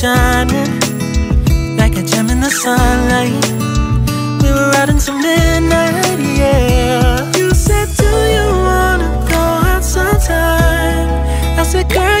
shining like a gem in the sunlight. We were out until midnight, yeah. You said, Do you wanna go out sometime? I said, Girl,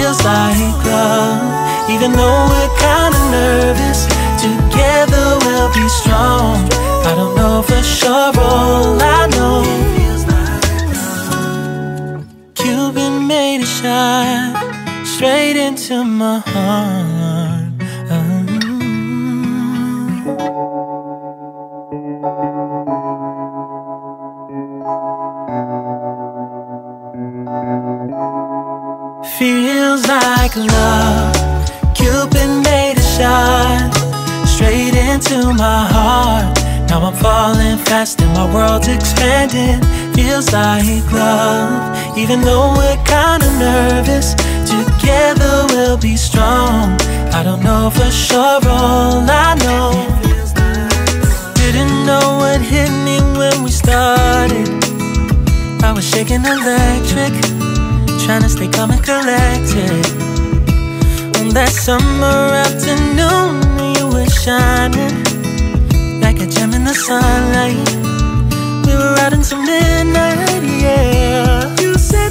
Feels like love, even though we're kinda nervous. Together we'll be strong. I don't know for sure, all I know. Cupid made a shot straight into my heart. Mm. Feels like love. Cupid made a shot straight into my heart. Now I'm falling fast and my world's expanding. Feels like love, even though we're kinda nervous. Together we'll be strong. I don't know for sure, all I know. Didn't know what hit me when we started. I was shaking electric, trying to stay calm and collected. On that summer afternoon, you were shining like a gem in the sunlight. We were out until midnight, yeah. You said,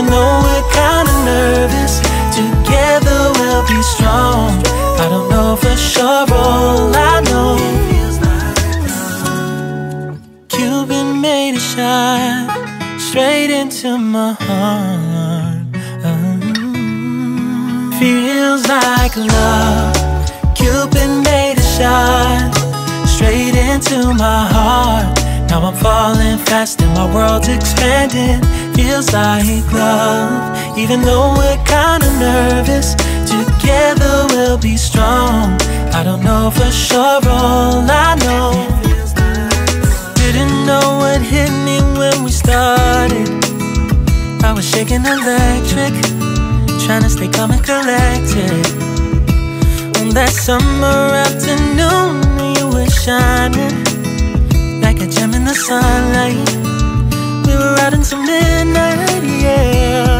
even though we're kinda nervous. Together we'll be strong. I don't know for sure, all I know. Cupid made a shot straight into my heart. Mm. Feels like love. Cupid made a shot straight into my heart. Now I'm falling fast and my world's expanding. Feels like love, even though we're kinda nervous. Together we'll be strong. I don't know for sure, all I know. Didn't know what hit me when we started. I was shaking electric, trying to stay calm and collected. On that summer afternoon, you were shining like a gem in the sunlight. We were out until midnight, yeah.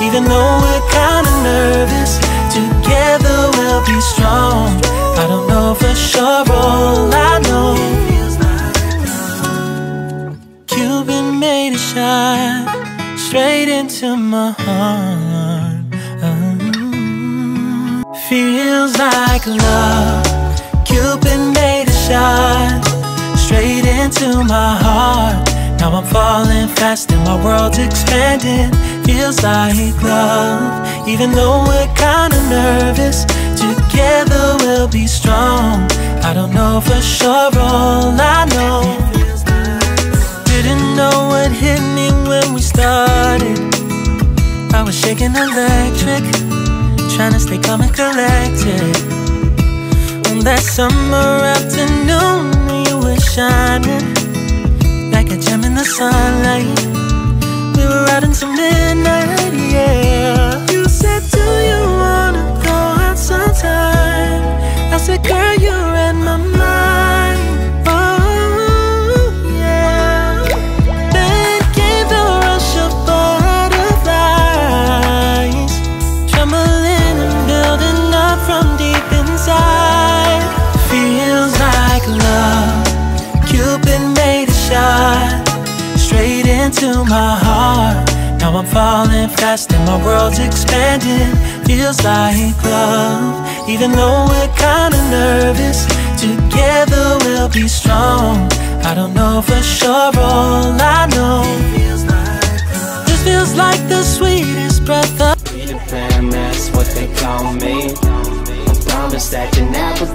even though we're kinda nervous. Together we'll be strong. I don't know for sure, all I know. Cupid made a shot straight into my heart. Mm. feels like love. Cupid made a shot straight into my heart. Now I'm falling fast and my world's expanding. Feels like love, even though we're kinda nervous. Together we'll be strong. I don't know for sure, all I know. Didn't know what hit me when we started. I was shaking electric, trying to stay calm and collected. On that summer afternoon, you were shining like a gem in the sunlight. Out until midnight, yeah. Heart. Now I'm falling fast and my world's expanding. Feels like love, even though we're kinda nervous. Together we'll be strong. I don't know for sure, all I know. This feels like the sweetest breath of. That's what they call me. I promise that you'll never